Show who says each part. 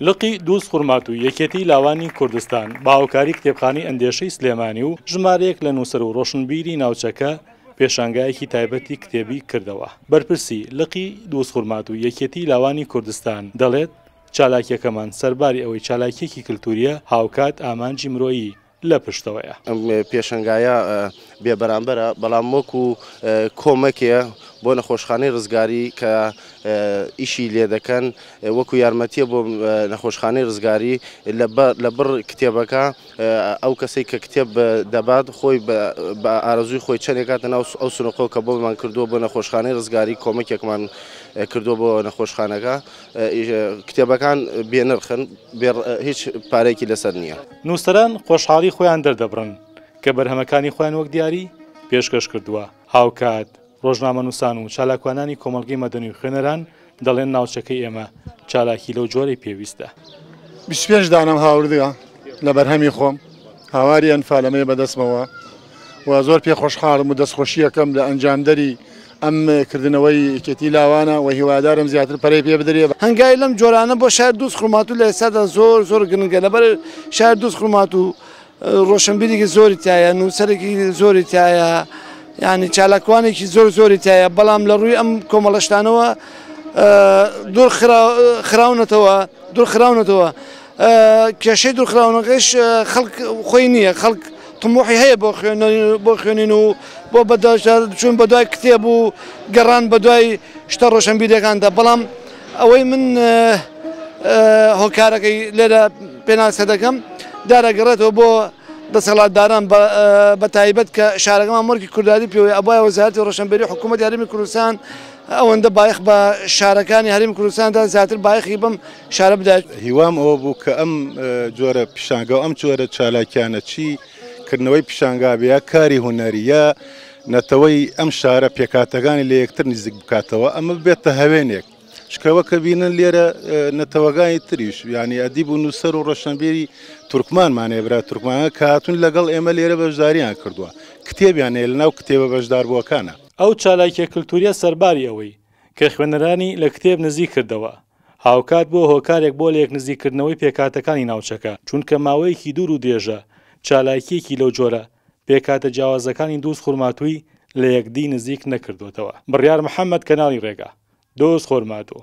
Speaker 1: لقی دووز خورماتوو و یەکێتیی لاوانی کوردستان بە هاوکاری کتێبخانەی ئەندێشەی سلێمانی و ژمارەیەک لە نووسەر و ڕۆشنبیری ناوچەکە پێشانگایەکی تایبەتی کتێبی کردەوە بەرپرسی لقی دووز خورماتوو و یەکێتیی لاوانی کوردستان دەڵێت چالاکیەکەمان سەرباری ئەوەی چالاکیەکی کلتورییە هاوکات ئامانجی مرۆیی لە پشتەوەیە.
Speaker 2: ئەم پێشەنگایە بێ بەرامبەرە، بەڵام وەکو کۆمەکێ بۆ نەخۆشخانەی ڕزگاری کە ئیشی لێ دەکەن، وەکو یارمەتیە بۆ نەخۆشخانەی ڕزگاری لە بڕ کتێبەکە ئەو کەسەی کە کتێب دەبات خۆی بە ئارەزووی خۆی چەنێ کاتە ناو ئەو سنوقەوە کە بۆمان کردووە بۆ نەخۆشخانەی ڕزگاری کۆمەکێکمان کردووە بۆ نەخۆشخانەکە کتێبەکان بێ نرخن هیچ پارێکی لەسەر نییە.
Speaker 1: نووسەران خۆشحاڵی خۆیان دەردەبڕن کە بەرهەمەکانی خۆیان وەک دیاری پێشکەش کردووە، هاوکات ڕۆژنامەنووسان و چالاکوانانی کۆمەڵگەی مەدەنی و خوێنەران دەڵێن ناوچەکەی ئێمە چالاکی لەو جۆرەی پێویستە.
Speaker 3: بیست و پێنج دانەم هاوردە لە بەرهەمی خۆم، هاواری ئەنفالەمەیە بەدەستمەوە و زۆر پێ خۆشحاڵم و دەستخۆشییەکەم لە ئەنجامدەری ئەم کردنەوەی یەکێتی لاوانە و هیوادارم زیاتر پەرەی پێ بدرێ
Speaker 4: هەنگای لەم جۆرانە بۆ شار دووز خروماتوو لە ئێستادا زۆر زۆر گرنگە لەبەر شار دووز خروماتوو ڕۆشنبیرێکی زۆری تایە نووسەرێکی زۆری تایە ینی چالاکوانێکی زۆر زۆری تایە بەڵام لە ڕووی ئەم کۆمەڵشتانەوە دوور خراونەتەوە دوور خراونەتەوە کێشەی دوورخراونەکەیش خەڵک خۆی نییە خەڵک تموحی هەیە بۆ خوێن بۆ خوێنین و بۆ بەداچون بە دوای کتێب و گەڕان بە دوای شتە ڕۆشنبیرەکاندا بەڵام ئەوەی من هۆکارەکەی لێرە پێناسە دەکەم دارەگەڕێتەوە بۆ دەسەڵاتداران بە تایبەت کە شارەکەمان مۆرکی کورداری پێوەی ئەبای وەزارتی ڕۆشنبیری حکوومەت یاریمی کوردستان ئەوەندە بایخ بە شارەکانی هەرمی کوردستاندا زیاتر بایخی بم شارە بدات.
Speaker 5: هیوام ئەوە بوو کە ئەم جۆرە پیشانگە و ئەم جۆرە چالاکیانە چی کردنەوەی پیشانگابێ یا کاری هونەری یا نەتەوەی ئەم شارە پێکاتەکانی لە یەکتر نزیک بکاتەوە ئەمە بێتە هەوێنێک شکەوە کە بینن لێرە نەتەوەگانی تریش ینی ئەدیب و نووسەر و ڕەشنبیری تورکمانمانێ برا تورکمانە کاتون لەگەڵ ئێمە لێرە بەشداریان کردووە کتێبیان هەیە لە ناو کتێبە بەشداربووەکانە
Speaker 1: ئەو چالاکیە کلتوریە سەرباری ئەوەی کە خوێنەرانی لە کتێب نزیک کردەوە، هاوکات بووە هۆکارێک بۆ لێکنزیککردنەوەی پێکهاتەکانی ناوچەکە، چونکە ماوەیەکی دوور و درێژە چالاکییەکی لەو جۆرە، پێکهاتە جیاوازەکانی دووز خورماتووی لە یەکدی نزیک نەکردۆتەوە. بڕیار محەمەد کەناڵی ڕێگا، دووز خورماتوو.